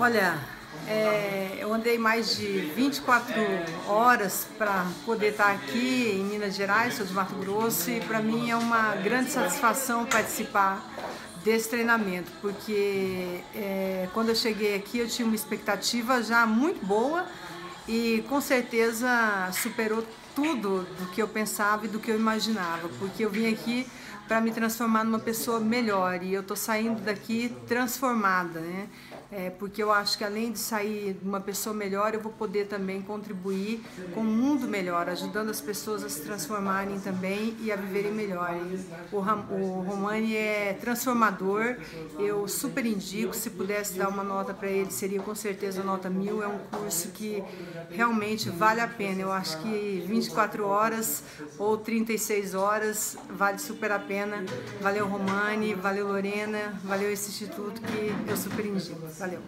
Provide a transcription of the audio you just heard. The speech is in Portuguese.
Olha, é, eu andei mais de 24 horas para poder estar aqui em Minas Gerais, sou de Mato Grosso, e para mim é uma grande satisfação participar desse treinamento, porque é, quando eu cheguei aqui eu tinha uma expectativa já muito boa e com certeza superou tudo do que eu pensava e do que eu imaginava, porque eu vim aqui para me transformar numa pessoa melhor e eu estou saindo daqui transformada, né? É, porque eu acho que além de sair uma pessoa melhor, eu vou poder também contribuir com um mundo melhor, ajudando as pessoas a se transformarem também e a viverem melhor. E o, o Romani é transformador, eu super indico, se pudesse dar uma nota para ele, seria com certeza nota mil, é um curso que realmente vale a pena, eu acho que 24 horas ou 36 horas vale super a pena, valeu Romani, valeu Lorena, valeu esse instituto que eu super indico. Valeu!